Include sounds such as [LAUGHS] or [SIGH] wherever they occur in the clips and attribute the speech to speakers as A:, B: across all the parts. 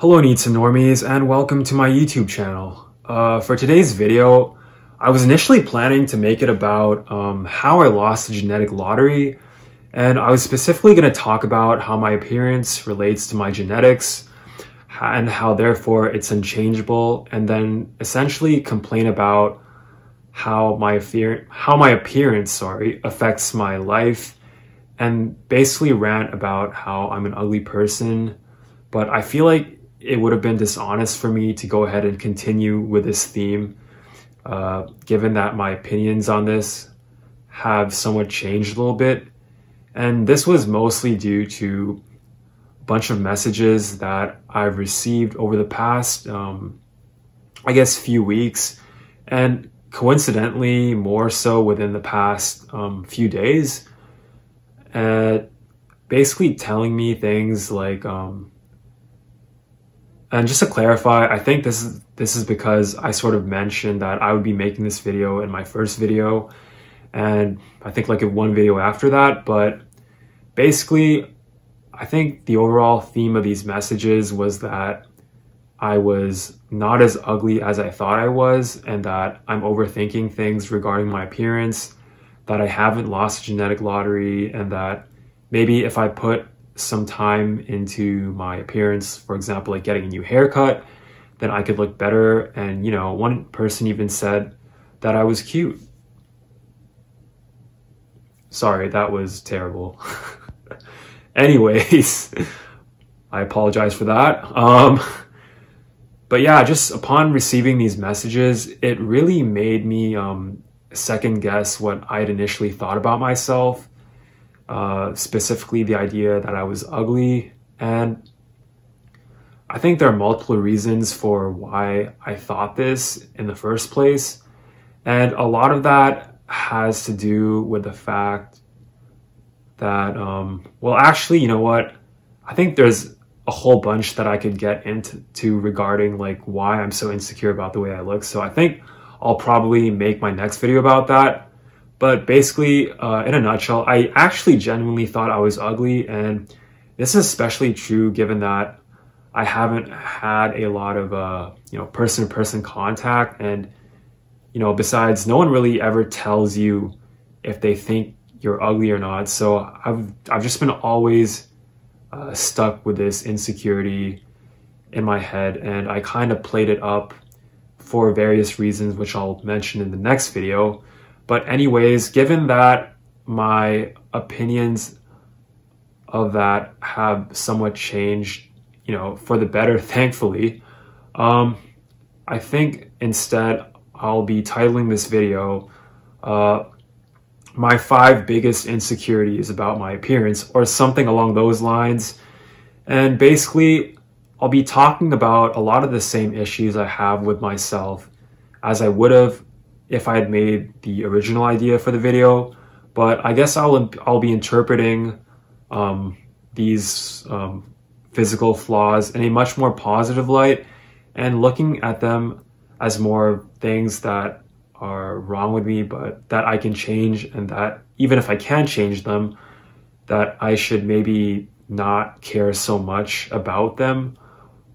A: Hello NEETs and normies and welcome to my YouTube channel. Uh, for today's video, I was initially planning to make it about um, how I lost the genetic lottery and I was specifically going to talk about how my appearance relates to my genetics and how therefore it's unchangeable and then essentially complain about how my how my appearance sorry affects my life and basically rant about how I'm an ugly person but I feel like it would have been dishonest for me to go ahead and continue with this theme. Uh, given that my opinions on this have somewhat changed a little bit. And this was mostly due to a bunch of messages that I've received over the past um, I guess few weeks. And coincidentally, more so within the past um, few days, uh, basically telling me things like, um, and just to clarify, I think this is this is because I sort of mentioned that I would be making this video in my first video, and I think like one video after that. But basically, I think the overall theme of these messages was that I was not as ugly as I thought I was, and that I'm overthinking things regarding my appearance, that I haven't lost genetic lottery, and that maybe if I put some time into my appearance, for example, like getting a new haircut, then I could look better. And, you know, one person even said that I was cute. Sorry, that was terrible. [LAUGHS] Anyways, [LAUGHS] I apologize for that. Um, but yeah, just upon receiving these messages, it really made me um, second guess what I had initially thought about myself, uh, specifically the idea that I was ugly. And I think there are multiple reasons for why I thought this in the first place. And a lot of that has to do with the fact that, um, well, actually, you know what? I think there's a whole bunch that I could get into regarding like why I'm so insecure about the way I look. So I think I'll probably make my next video about that. But basically, uh, in a nutshell, I actually genuinely thought I was ugly. And this is especially true given that I haven't had a lot of, uh, you know, person to person contact. And, you know, besides, no one really ever tells you if they think you're ugly or not. So I've, I've just been always uh, stuck with this insecurity in my head and I kind of played it up for various reasons, which I'll mention in the next video. But anyways, given that my opinions of that have somewhat changed, you know, for the better, [LAUGHS] thankfully, um, I think instead I'll be titling this video, uh, my five biggest insecurities about my appearance or something along those lines. And basically, I'll be talking about a lot of the same issues I have with myself as I would have if I had made the original idea for the video. But I guess I'll, I'll be interpreting um, these um, physical flaws in a much more positive light and looking at them as more things that are wrong with me, but that I can change, and that even if I can change them, that I should maybe not care so much about them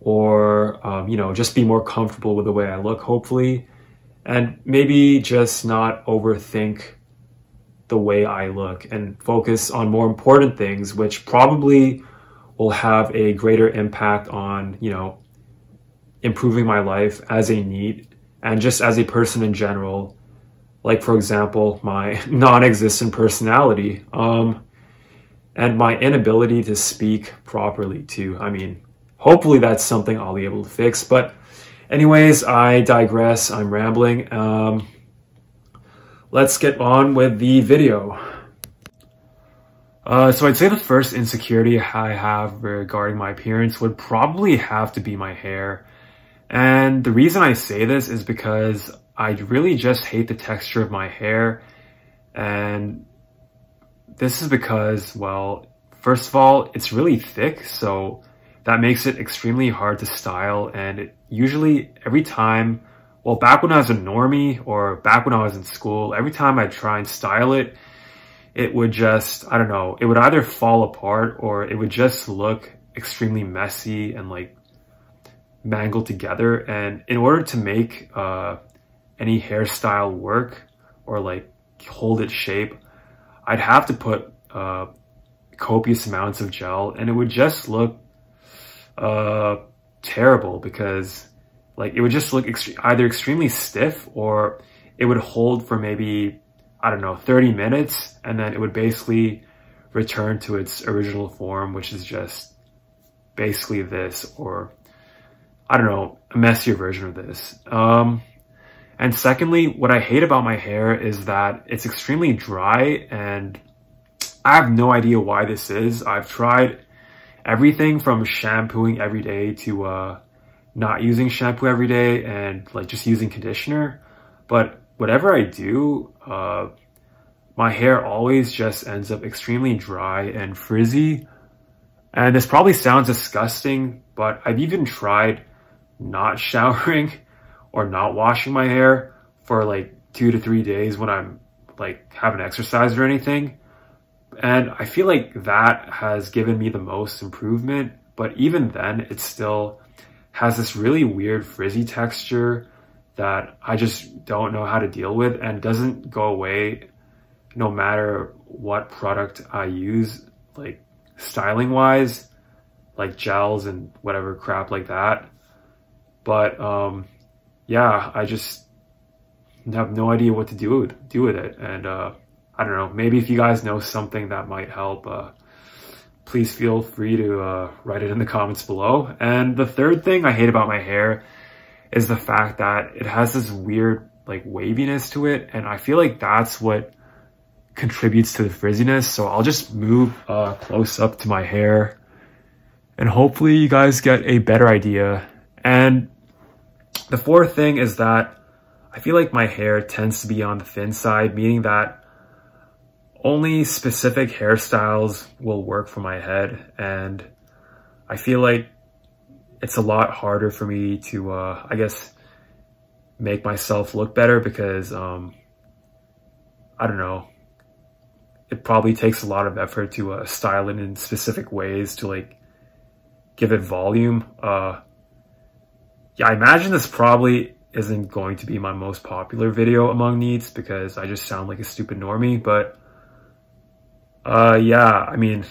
A: or, um, you know, just be more comfortable with the way I look, hopefully, and maybe just not overthink the way I look and focus on more important things, which probably will have a greater impact on, you know, improving my life as a NEET and just as a person in general, like for example, my [LAUGHS] non-existent personality, um, and my inability to speak properly too. I mean, hopefully that's something I'll be able to fix. But anyways, I digress. I'm rambling. Um, let's get on with the video. Uh, so I'd say the first insecurity I have regarding my appearance would probably have to be my hair. And the reason I say this is because I really just hate the texture of my hair. And this is because, well, first of all, it's really thick. So that makes it extremely hard to style. And it usually every time, well, back when I was a normie or back when I was in school, every time I try and style it, it would just, I don't know, it would either fall apart or it would just look extremely messy and like mangled together. And in order to make uh, any hairstyle work or like hold its shape, I'd have to put uh, copious amounts of gel and it would just look uh, terrible because like it would just look ext either extremely stiff or it would hold for maybe, I don't know, 30 minutes and then it would basically return to its original form, which is just basically this or I don't know, a messier version of this. Um, and secondly, what I hate about my hair is that it's extremely dry and I have no idea why this is. I've tried everything from shampooing every day to uh, not using shampoo every day and like just using conditioner. But whatever I do, uh, my hair always just ends up extremely dry and frizzy. And this probably sounds disgusting, but I've even tried not [LAUGHS] showering or not washing my hair for like two to three days when I'm like haven't exercised or anything. And I feel like that has given me the most improvement. But even then, it still has this really weird frizzy texture that I just don't know how to deal with and doesn't go away no matter what product I use, like styling wise, like gels and whatever crap like that. But um, yeah, I just have no idea what to do with, do with it. And uh, I don't know, maybe if you guys know something that might help, uh, please feel free to uh, write it in the comments below. And the third thing I hate about my hair is the fact that it has this weird like waviness to it. And I feel like that's what contributes to the frizziness. So I'll just move uh, close up to my hair and hopefully you guys get a better idea. And the fourth thing is that I feel like my hair tends to be on the thin side, meaning that only specific hairstyles will work for my head. And I feel like it's a lot harder for me to, uh, I guess, make myself look better because, um, I don't know, it probably takes a lot of effort to uh, style it in specific ways to like give it volume. Uh, yeah, I imagine this probably isn't going to be my most popular video among NEETs because I just sound like a stupid normie, but uh, yeah, I mean,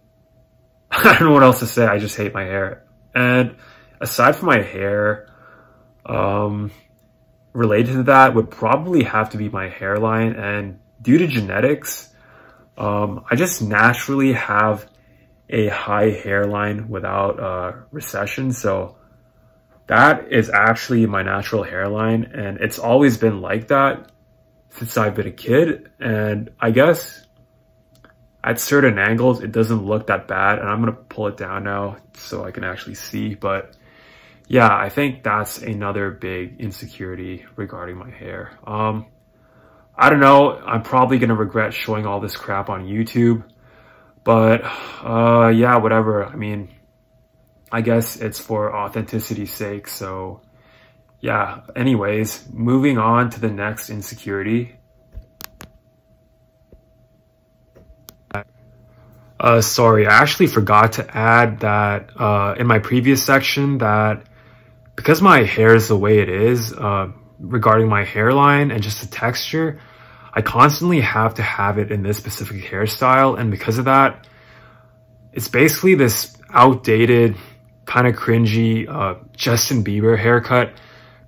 A: [LAUGHS] I don't know what else to say. I just hate my hair. And aside from my hair, um, related to that would probably have to be my hairline. And due to genetics, um, I just naturally have a high hairline without uh, recession. So that is actually my natural hairline. And it's always been like that since I've been a kid. And I guess at certain angles, it doesn't look that bad. And I'm going to pull it down now so I can actually see. But yeah, I think that's another big insecurity regarding my hair. Um, I don't know. I'm probably going to regret showing all this crap on YouTube. But uh, yeah, whatever. I mean, I guess it's for authenticity's sake. So yeah, anyways, moving on to the next insecurity. Uh, sorry, I actually forgot to add that uh, in my previous section that because my hair is the way it is, uh, regarding my hairline and just the texture, I constantly have to have it in this specific hairstyle. And because of that, it's basically this outdated, kind of cringy uh, Justin Bieber haircut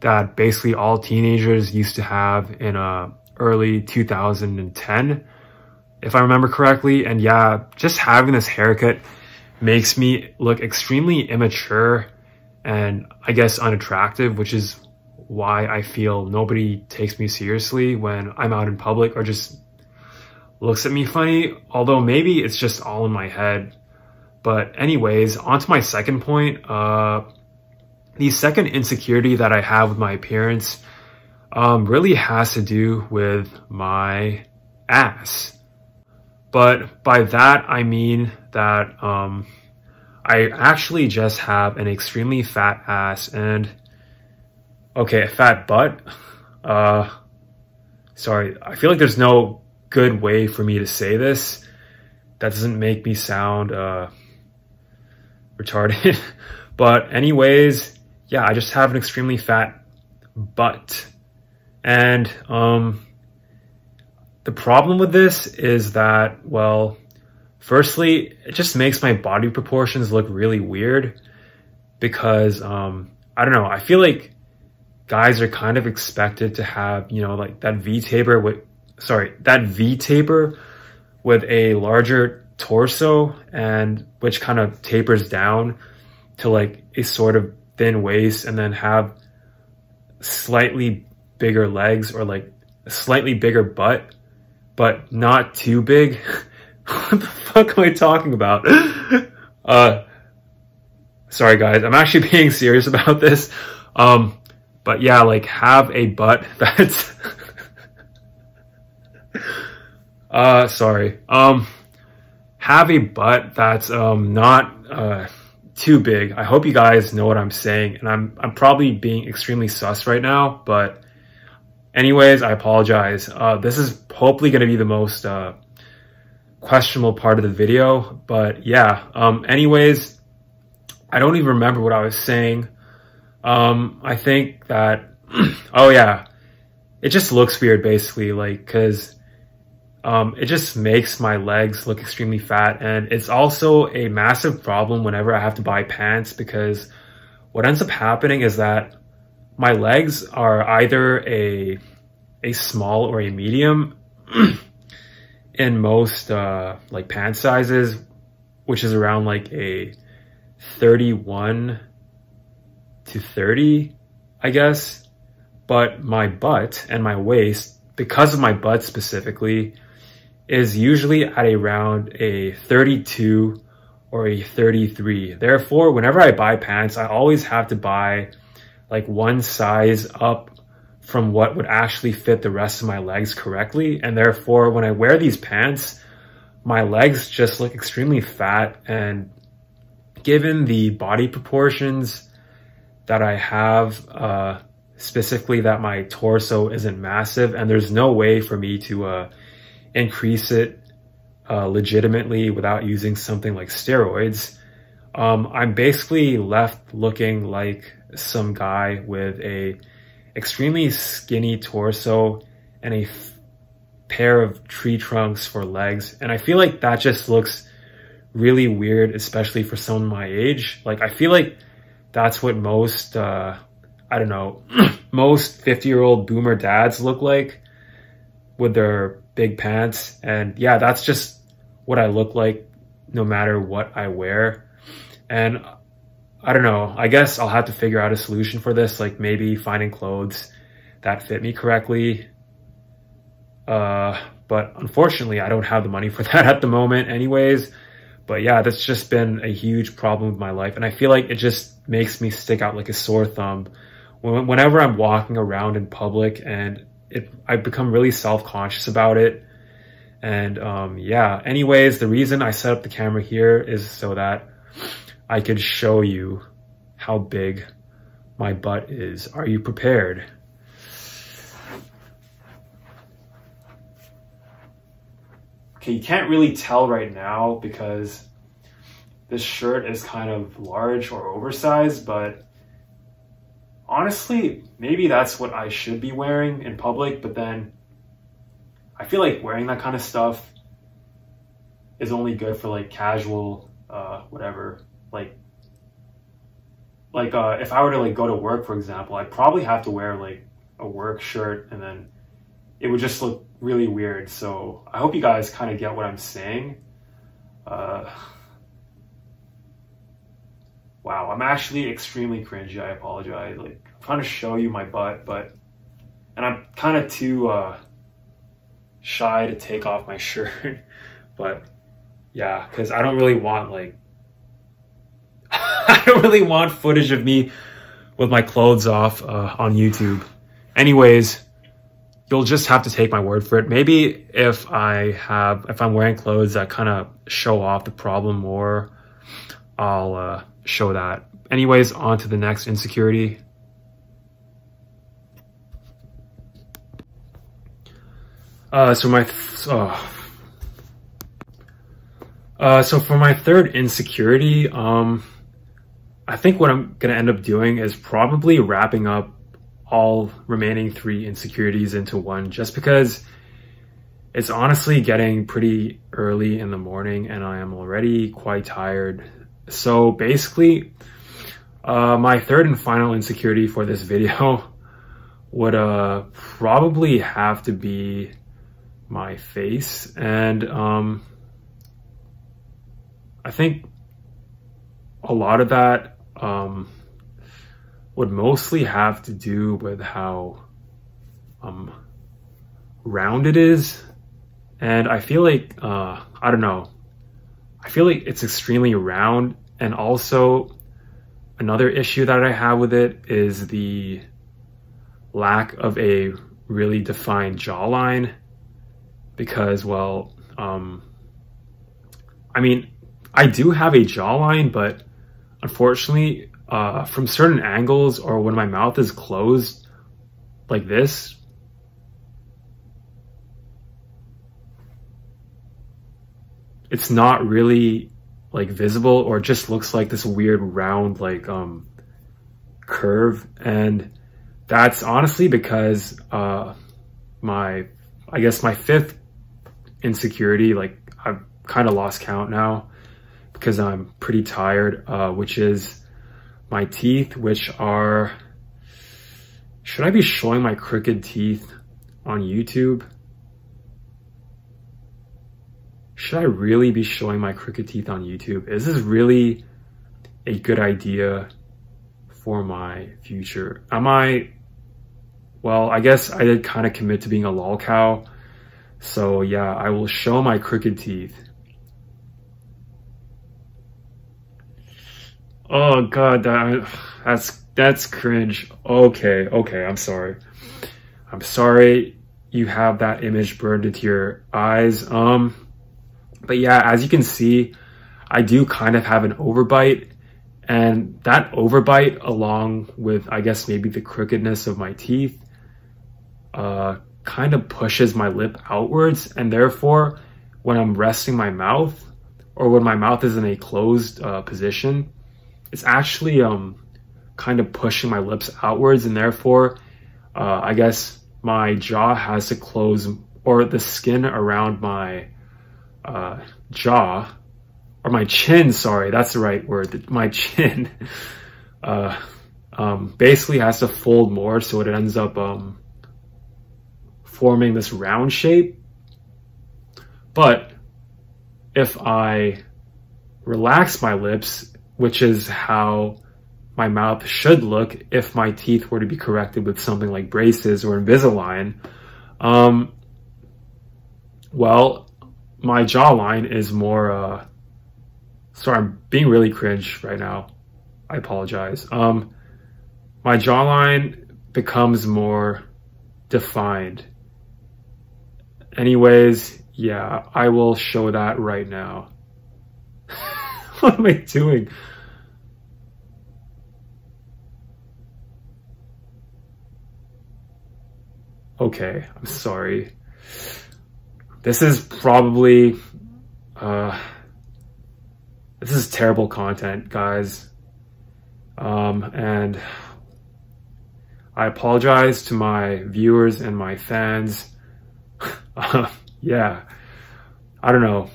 A: that basically all teenagers used to have in uh, early 2010 if I remember correctly. And yeah, just having this haircut makes me look extremely immature and I guess unattractive, which is why I feel nobody takes me seriously when I'm out in public or just looks at me funny. Although maybe it's just all in my head. But anyways, on to my second point. Uh, the second insecurity that I have with my appearance um, really has to do with my ass. But by that, I mean that um, I actually just have an extremely fat ass and, okay, a fat butt. Uh, sorry, I feel like there's no good way for me to say this. That doesn't make me sound uh, retarded. [LAUGHS] But anyways, yeah, I just have an extremely fat butt. And um, the problem with this is that, well, firstly, it just makes my body proportions look really weird because, um, I don't know, I feel like guys are kind of expected to have, you know, like that V taper with, sorry, that V taper with a larger torso and which kind of tapers down to like a sort of thin waist and then have slightly bigger legs or like a slightly bigger butt, but not too big. [LAUGHS] what the fuck am I talking about? [LAUGHS] uh, sorry guys, I'm actually [LAUGHS] being serious about this. Um, but yeah, like have a butt that's, uh, sorry. Um, have a butt that's, um, not, uh, too big. I hope you guys know what I'm saying. And I'm, I'm probably being extremely sus right now, but anyways, I apologize. Uh, this is hopefully going to be the most, uh, questionable part of the video, but yeah, um, anyways, I don't even remember what I was saying. Um, I think that, [CLEARS THROAT] oh yeah, it just looks weird basically, like, cause, um, it just makes my legs look extremely fat. And it's also a massive problem whenever I have to buy pants because what ends up happening is that my legs are either a, a small or a medium [CLEARS THROAT] in most, uh, like pant sizes, which is around like a 31 to 30, I guess. But my butt and my waist, because of my butt specifically, is usually at around a 32 or a 33. Therefore, whenever I buy pants, I always have to buy like one size up from what would actually fit the rest of my legs correctly. And therefore, when I wear these pants, my legs just look extremely fat. And given the body proportions that I have, uh, specifically that my torso isn't massive and there's no way for me to, uh, increase it uh, legitimately without using something like steroids, um, I'm basically left looking like some guy with a extremely skinny torso and a pair of tree trunks for legs. And I feel like that just looks really weird, especially for someone my age. Like, I feel like that's what most, uh, I don't know, [CLEARS THROAT] most 50 year old boomer dads look like with their big pants. And yeah, that's just what I look like no matter what I wear. And I don't know, I guess I'll have to figure out a solution for this, like maybe finding clothes that fit me correctly. Uh, but unfortunately, I don't have the money for [LAUGHS] that at the moment anyways. But yeah, that's just been a huge problem with my life. And I feel like it just makes me stick out like a sore thumb whenever I'm walking around in public and it, I've become really self-conscious about it. And um, yeah, anyways, the reason I set up the camera here is so that I could show you how big my butt is. Are you prepared? Okay, you can't really tell right now because this shirt is kind of large or oversized, but honestly, maybe that's what I should be wearing in public, but then I feel like wearing that kind of stuff is only good for like casual, uh, whatever, like, like, uh, if I were to like go to work, for example, I'd probably have to wear like a work shirt and then it would just look really weird. So I hope you guys kind of get what I'm saying. Uh, wow, I'm actually extremely cringy. I apologize. Like, I'm trying to show you my butt, but, and I'm kind of too uh, shy to take off my [LAUGHS] shirt. but yeah, because I don't really want like, [LAUGHS] I don't really want footage of me with my clothes off uh, on YouTube. Anyways, you'll just have to take my word for it. Maybe if I have, if I'm wearing clothes that kind of show off the problem more, I'll uh, show that. Anyways, on to the next insecurity. Uh, so my, oh. uh, so for my third insecurity, um, I think what I'm going to end up doing is probably wrapping up all remaining three insecurities into one just because it's honestly getting pretty early in the morning and I am already quite tired. So basically, uh, my third and final insecurity for this [LAUGHS] video would uh, probably have to be my face. And um, I think a lot of that um, would mostly have to do with how um, round it is. And I feel like, uh, I don't know, I feel like it's extremely round. And also another issue that I have with it is the lack of a really defined jawline because, well, um, I mean, I do have a jawline, but unfortunately, uh, from certain angles or when my mouth is closed like this, it's not really like visible or just looks like this weird round like um curve. And that's honestly because uh my I guess my fifth insecurity like I've kind of lost count now because I'm pretty tired uh which is my teeth, which are, should I be showing my crooked teeth on YouTube? Should I really be showing my crooked teeth on YouTube? Is this really a good idea for my future? Am I, well, I guess I did kind of commit to being a lol cow. So yeah, I will show my crooked teeth. Oh god, that, that's that's cringe. Okay, okay, I'm sorry. I'm sorry you have that image burned into your eyes. Um, but yeah, as you can see, I do kind of have an overbite and that overbite along with, I guess, maybe the crookedness of my teeth, uh, kind of pushes my lip outwards. And therefore, when I'm resting my mouth or when my mouth is in a closed uh, position, it's actually um, kind of pushing my lips outwards and therefore uh, I guess my jaw has to close or the skin around my uh, jaw or my chin, sorry, that's the right word, my chin [LAUGHS] uh, um, basically has to fold more so it ends up um, forming this round shape. But if I relax my lips, which is how my mouth should look if my teeth were to be corrected with something like braces or Invisalign. Um, well, my jawline is more, uh, sorry, I'm being really cringe right now. I apologize. Um, my jawline becomes more defined. Anyways, yeah, I will show that right now. [LAUGHS] what am I doing? Okay, I'm sorry. This is probably, uh, this is terrible content, guys. Um, and I apologize to my viewers and my fans. [LAUGHS] uh, yeah, I don't know.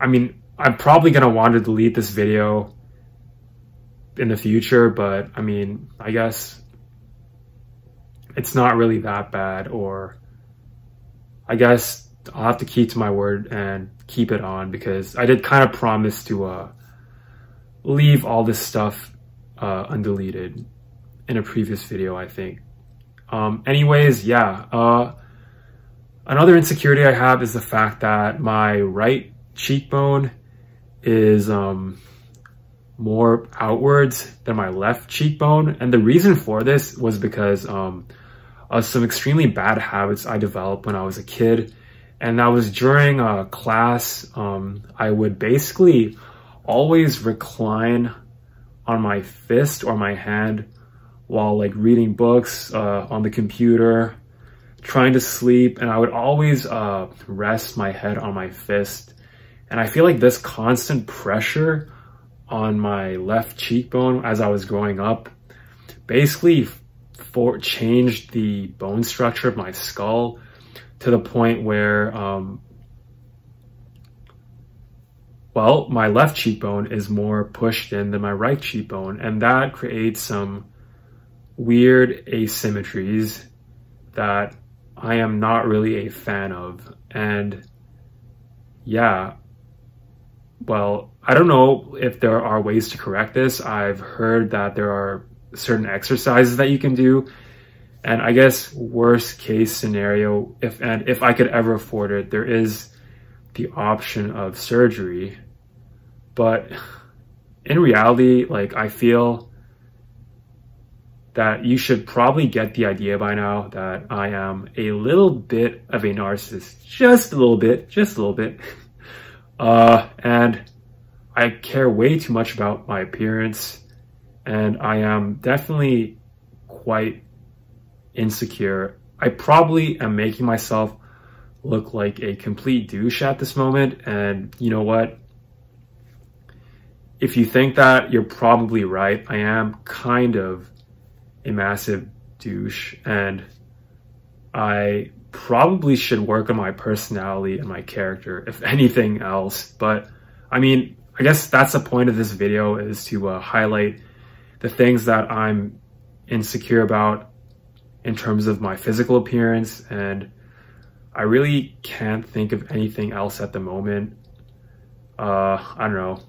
A: I mean, I'm probably going to want to delete this video in the future, but I mean, I guess it's not really that bad or I guess I'll have to keep to my word and keep it on because I did kind of promise to uh, leave all this stuff uh, undeleted in a previous video, I think. Um, anyways, yeah, uh, another insecurity I have is the fact that my right cheekbone is um, more outwards than my left cheekbone. And the reason for this was because um, of some extremely bad habits I developed when I was a kid. And that was during a class, um, I would basically always recline on my fist or my hand while like reading books uh, on the computer, trying to sleep. And I would always uh, rest my head on my fist and I feel like this constant pressure on my left cheekbone as I was growing up. Basically for changed the bone structure of my skull to the point where um, well, my left cheekbone is more pushed in than my right cheekbone, and that creates some weird asymmetries that I am not really a fan of. And yeah, well, I don't know if there are ways to correct this. I've heard that there are certain exercises that you can do. And I guess worst case scenario, if and if I could ever afford it, there is the option of surgery. But in reality, like I feel that you should probably get the idea by now that I am a little bit of a narcissist. Just a little bit, just a little bit. [LAUGHS] Uh, and I care way too much about my appearance and I am definitely quite insecure. I probably am making myself look like a complete douche at this moment. And you know what? If you think that, you're probably right. I am kind of a massive douche and I probably should work on my personality and my character, if anything else. But I mean, I guess that's the point of this video is to uh, highlight the things that I'm insecure about in terms of my physical appearance and I really can't think of anything else at the moment. Uh, I don't know.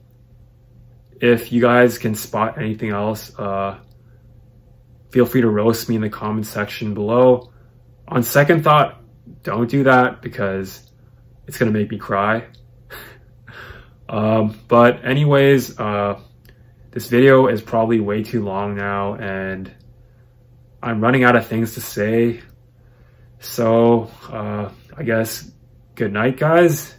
A: If you guys can spot anything else, uh, feel free to roast me in the comment section below. On second thought, don't do that because it's going to make me cry. [LAUGHS] um, but anyways, uh, this video is probably way too long now and I'm running out of things to say. So, uh, I guess good night, guys.